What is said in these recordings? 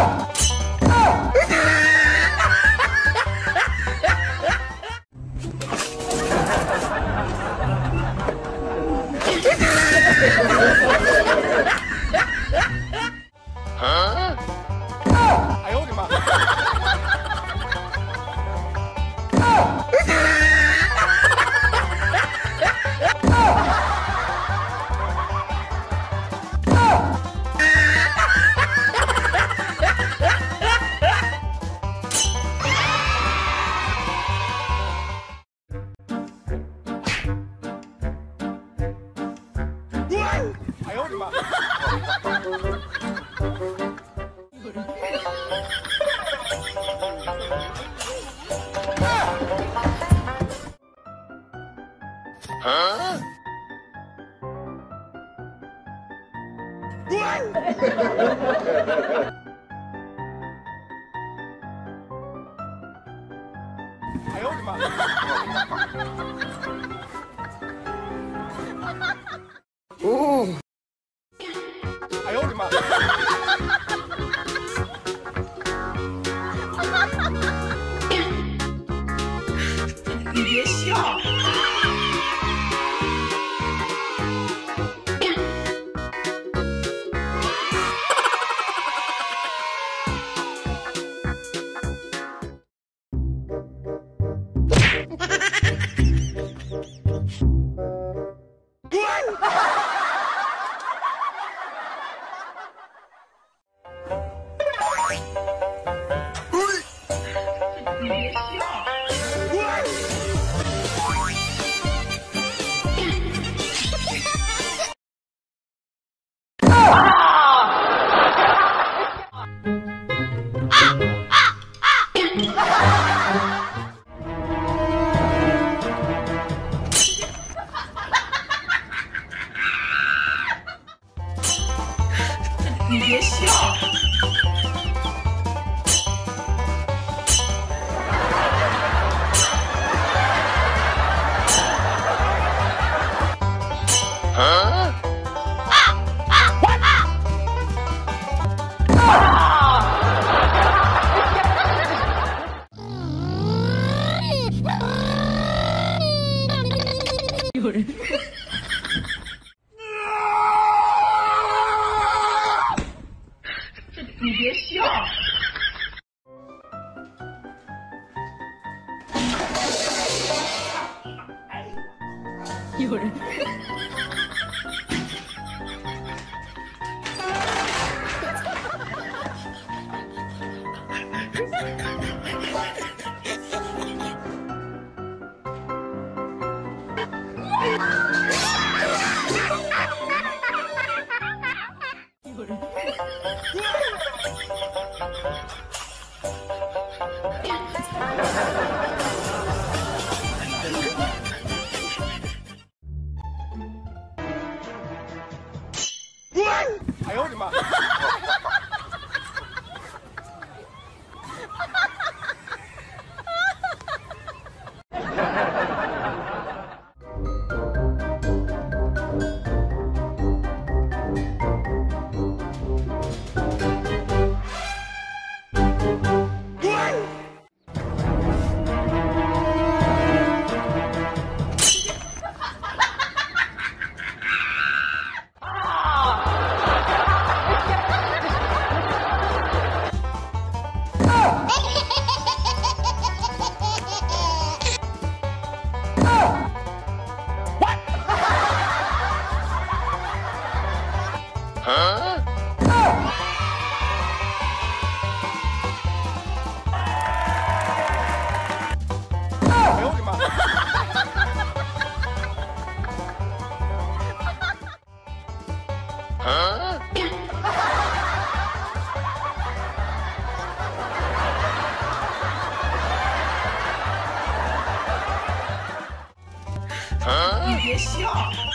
哎哎呦我的妈！哦哎呦我的妈！你别有人。你别笑。有人。哎呦我的妈！哎呦我的妈！你别笑。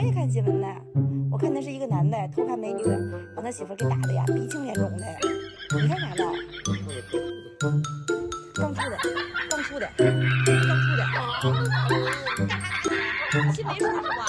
我也看新闻呢，我看那是一个男的偷看美女，把他媳妇给打的呀，鼻青脸肿的。你看啥呢？刚出的，刚出的，刚出的。新没说实话。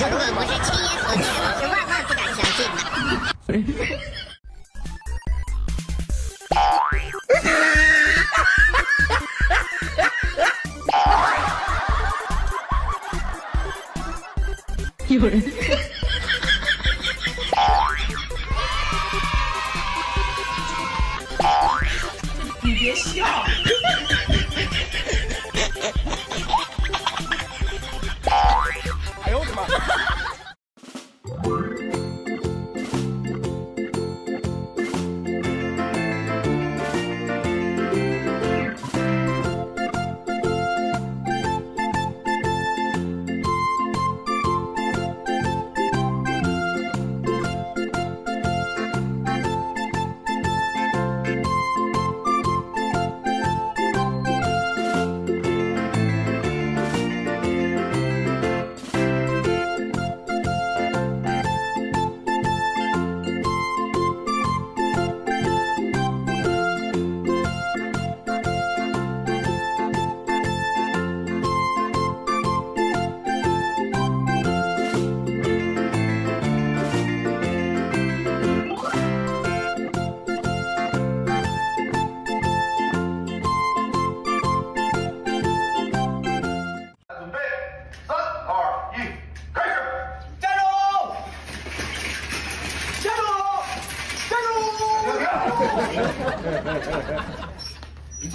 如果不是亲有人，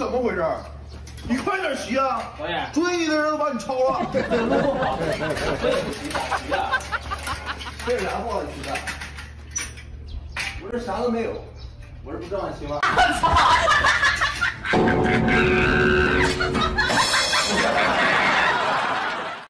怎么回事？你快点骑啊！导演，追你的人都把你超了。这路不好，我也不骑，骑啊！这啥不好骑的？我这啥都没有，我这不照样骑吗？我操！